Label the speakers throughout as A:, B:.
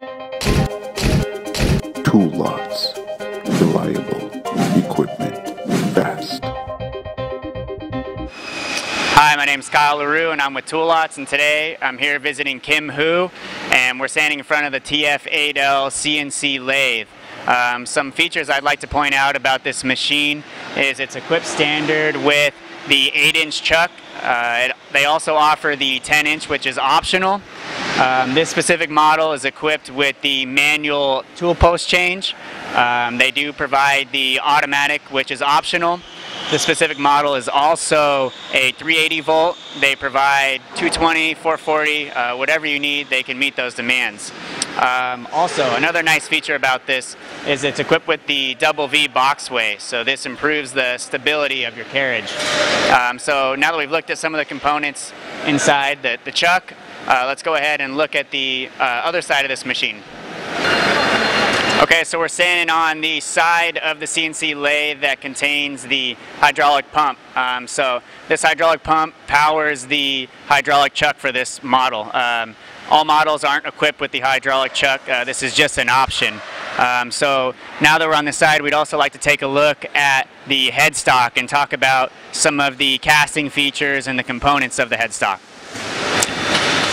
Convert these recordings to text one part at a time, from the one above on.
A: Tool lots. Reliable. Equipment. Fast.
B: Hi, my name is Kyle LaRue and I'm with Toolots and today I'm here visiting Kimhoo and we're standing in front of the TF8L CNC lathe. Um, some features I'd like to point out about this machine is it's equipped standard with the 8-inch chuck. Uh, it, they also offer the 10-inch which is optional. Um, this specific model is equipped with the manual tool post change. Um, they do provide the automatic which is optional. The specific model is also a 380 volt. They provide 220, 440, uh, whatever you need, they can meet those demands. Um, also, another nice feature about this is it's equipped with the double V boxway, so this improves the stability of your carriage. Um, so now that we've looked at some of the components inside the, the chuck, uh, let's go ahead and look at the uh, other side of this machine. Okay, so we're standing on the side of the CNC lathe that contains the hydraulic pump. Um, so this hydraulic pump powers the hydraulic chuck for this model. Um, all models aren't equipped with the hydraulic chuck. Uh, this is just an option. Um, so now that we're on the side, we'd also like to take a look at the headstock and talk about some of the casting features and the components of the headstock.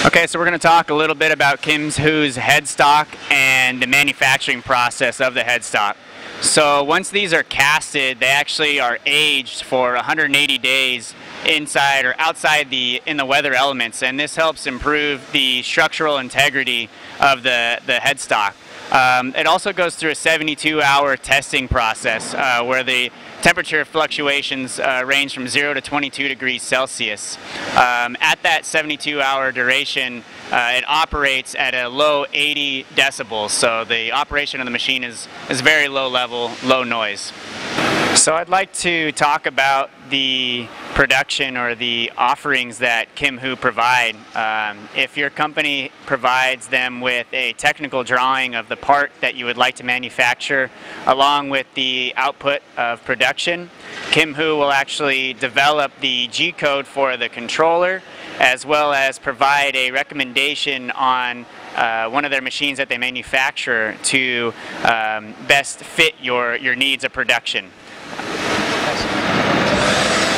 B: Okay, so we're going to talk a little bit about Kim's Hu's headstock and the manufacturing process of the headstock. So once these are casted, they actually are aged for 180 days inside or outside the in the weather elements, and this helps improve the structural integrity of the the headstock. Um, it also goes through a 72-hour testing process uh, where the temperature fluctuations uh, range from 0 to 22 degrees Celsius. Um, at that 72-hour duration, uh, it operates at a low 80 decibels, so the operation of the machine is, is very low level, low noise. So I'd like to talk about the production or the offerings that Kimhoo provide. Um, if your company provides them with a technical drawing of the part that you would like to manufacture along with the output of production, Kimhoo will actually develop the G-code for the controller as well as provide a recommendation on uh, one of their machines that they manufacture to um, best fit your, your needs of production.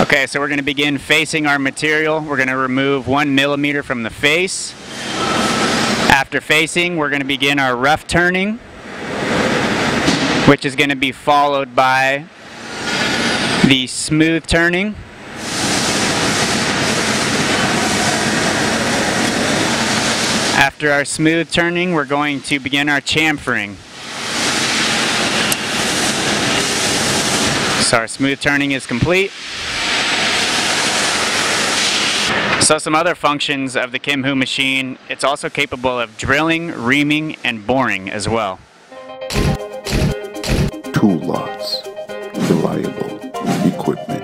B: Okay, so we're going to begin facing our material. We're going to remove one millimeter from the face. After facing, we're going to begin our rough turning, which is going to be followed by the smooth turning. After our smooth turning, we're going to begin our chamfering. So our smooth turning is complete. So some other functions of the Kimhoo machine, it's also capable of drilling, reaming, and boring as well.
A: Toolots. Reliable. Equipment.